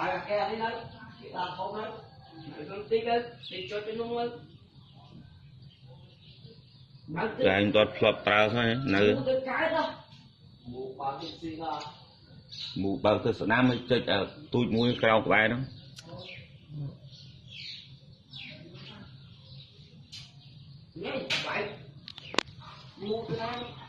Mà kè đi lên, chị làm không lên. Là anh dạ, toàn phập tao thôi nữ Mù bao tư sở nam chơi ở tui mũi cao của ai đó. Mù bao tư sở nam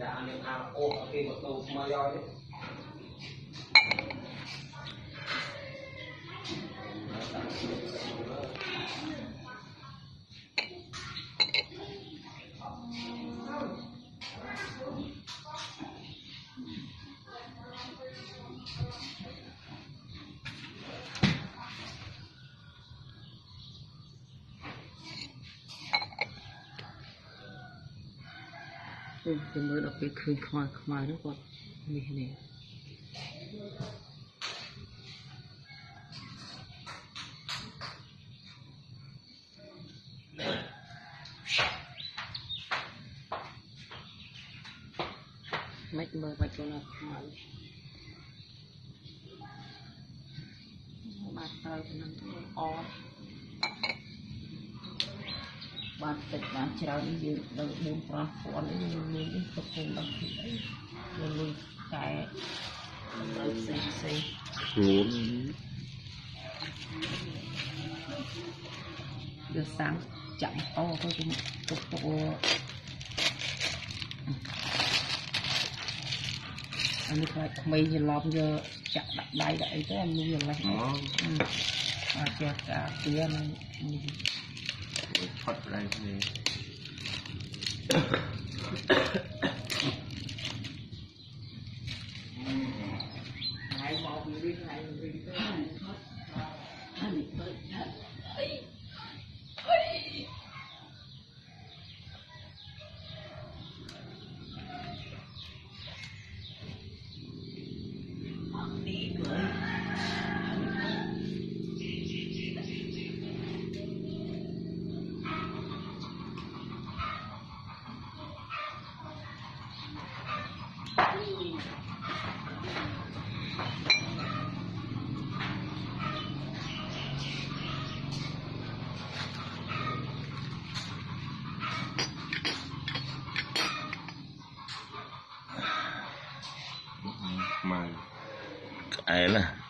ដាក់នឹងអាអូគេមកទៅថ្មីឲ្យ ទៅទៅមើលដល់ពេលឃើញខ្មៅខ្មៅហ្នឹងគាត់នេះនេះមិនមើលបាច់ចូលដល់ខ្មៅបាទទៅក្នុងទៅអត់ បានតិចបានច្រើននេះយើងដល់4 5000នេះយើងមាននេះទុកគុំដល់ទីអីយើងលុយកែទៅផ្សេងផ្សេងស្រួលយកសាំងចាក់អូទៅទៅទុកទុកអានេះខ្លាចក្មេងច្រឡំយកចាក់ដាក់ដៃដាក់អីទៅអានោះវាលេះអូអាចចេះការពារនឹងនេះ phật ở đây thì lại một người đi lại người đi. tới hết 嘛，挨了。